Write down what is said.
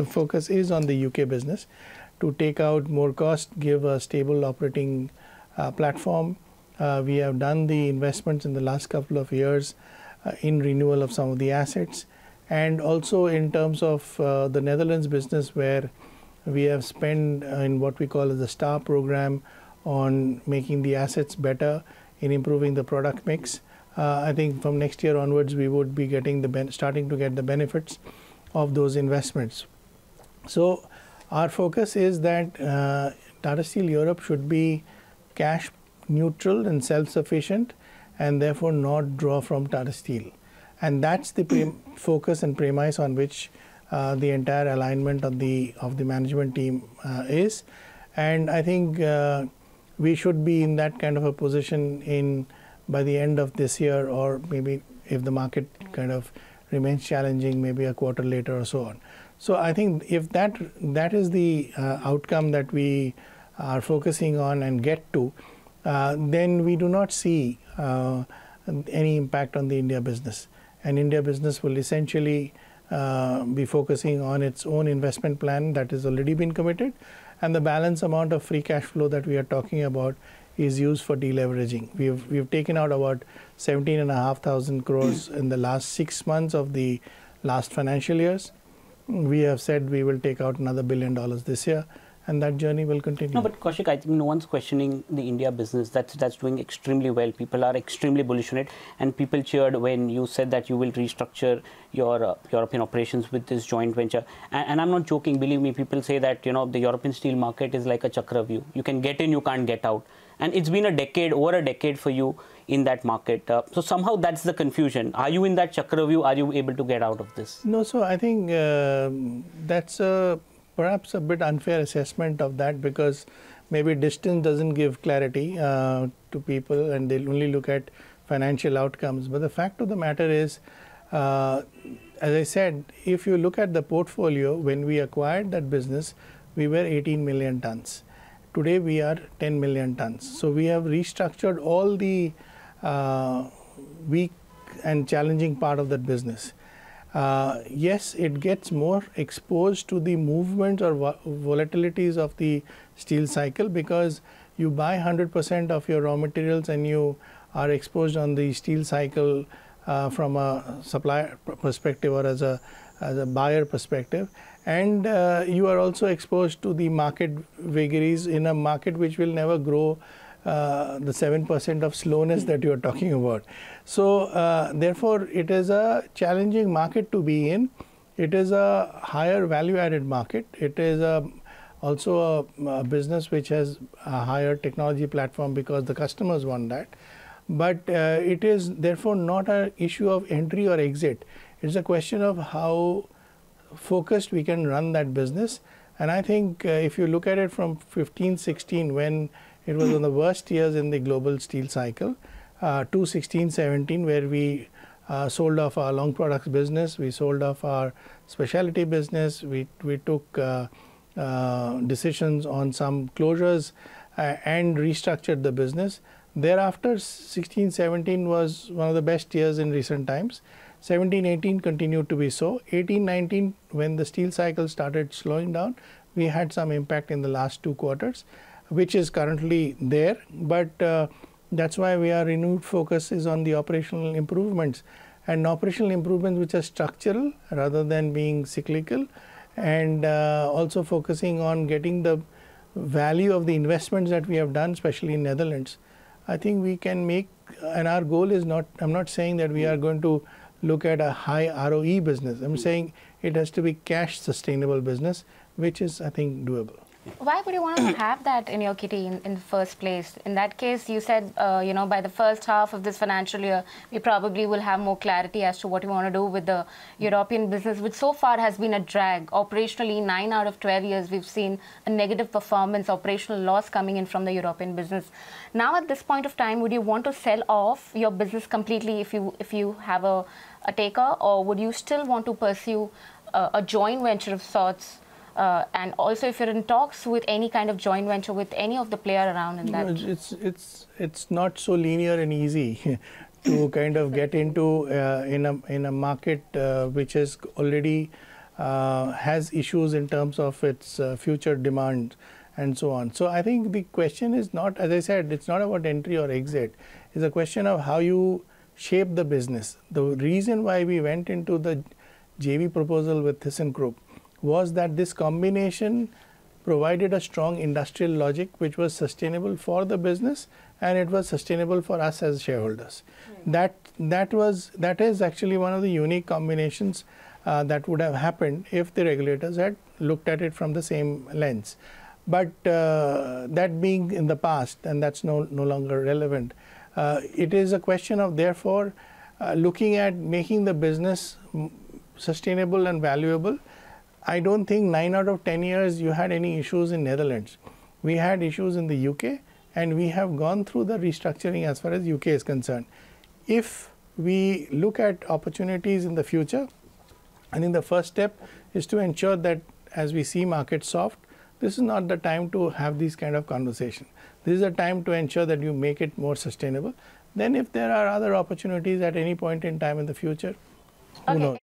the focus is on the UK business to take out more cost, give a stable operating uh, platform. Uh, we have done the investments in the last couple of years uh, in renewal of some of the assets, and also in terms of uh, the Netherlands business, where we have spent uh, in what we call the STAR program on making the assets better, in improving the product mix. Uh, I think from next year onwards, we would be getting the starting to get the benefits of those investments. So our focus is that uh, Tata Steel Europe should be cash neutral and self-sufficient, and therefore not draw from Tata Steel. And that's the focus and premise on which uh, the entire alignment of the of the management team uh, is. And I think uh, we should be in that kind of a position in by the end of this year, or maybe if the market kind of remains challenging, maybe a quarter later or so on. So I think if that that is the uh, outcome that we are focusing on and get to, uh, then we do not see uh, any impact on the India business. And India business will essentially uh, be focusing on its own investment plan that has already been committed, and the balance amount of free cash flow that we are talking about is used for deleveraging. We've we've taken out about 17,500 crores in the last six months of the last financial years we have said we will take out another billion dollars this year and that journey will continue. No, but Koushik, I think no one's questioning the India business. That's that's doing extremely well. People are extremely bullish on it, and people cheered when you said that you will restructure your uh, European operations with this joint venture. And, and, I'm not joking. Believe me, people say that you know the European steel market is like a Chakravyuh. You can get in, you can't get out. And it's been a decade, over a decade for you in that market. Uh, so somehow that's the confusion. Are you in that Chakravyuh? Are you able to get out of this? No, so I think uh, that's a, perhaps a bit unfair assessment of that because maybe distance doesn't give clarity uh, to people and they'll only look at financial outcomes. But the fact of the matter is, uh, as I said, if you look at the portfolio, when we acquired that business, we were 18 million tons. Today we are 10 million tons. So we have restructured all the uh, weak and challenging part of that business. Uh, yes, it gets more exposed to the movements or volatilities of the steel cycle because you buy 100% of your raw materials and you are exposed on the steel cycle uh, from a supplier perspective or as a as a buyer perspective. And uh, you are also exposed to the market vagaries in a market which will never grow uh, the 7% of slowness that you are talking about. So, uh, therefore, it is a challenging market to be in. It is a higher value added market. It is a, also a, a business which has a higher technology platform because the customers want that. But uh, it is therefore not an issue of entry or exit. It's a question of how focused we can run that business. And I think uh, if you look at it from 15, 16, when it was one of the worst years in the global steel cycle. Uh, 2016 17, where we uh, sold off our long products business, we sold off our specialty business, we, we took uh, uh decisions on some closures uh, and restructured the business. Thereafter, 16 17 was one of the best years in recent times. 17 18 continued to be so. 18 19, when the steel cycle started slowing down, we had some impact in the last two quarters which is currently there, but uh, that's why we are renewed focus is on the operational improvements and operational improvements which are structural rather than being cyclical and uh, also focusing on getting the value of the investments that we have done especially in Netherlands. I think we can make and our goal is not I'm not saying that we are going to look at a high ROE business. I'm saying it has to be cash sustainable business which is I think doable. Why would you want to have that in your kitty in, in the first place? In that case, you said, uh, you know, by the first half of this financial year, we probably will have more clarity as to what you want to do with the European business, which so far has been a drag. Operationally, 9 out of 12 years, we've seen a negative performance, operational loss coming in from the European business. Now, at this point of time, would you want to sell off your business completely if you, if you have a, a taker, or would you still want to pursue a, a joint venture of sorts? Uh, and also if you're in talks with any kind of joint venture with any of the player around in that it's it's it's not so linear and easy to kind of get into uh, in a in a market uh, which is already uh, has issues in terms of its uh, future demand and so on. So I think the question is not, as I said, it's not about entry or exit. It's a question of how you shape the business. The reason why we went into the JV proposal with ThyssenKrupp was that this combination provided a strong industrial logic which was sustainable for the business and it was sustainable for us as shareholders. Right. That that was that is actually one of the unique combinations uh, that would have happened if the regulators had looked at it from the same lens. But uh, that being in the past, and that's no no longer relevant. Uh, it is a question of therefore uh, looking at making the business sustainable and valuable. I don't think nine out of ten years you had any issues in Netherlands. We had issues in the UK, and we have gone through the restructuring as far as UK is concerned. If we look at opportunities in the future, I think the first step is to ensure that as we see markets soft, this is not the time to have these kind of conversation. This is a time to ensure that you make it more sustainable. Then if there are other opportunities at any point in time in the future, who okay. knows?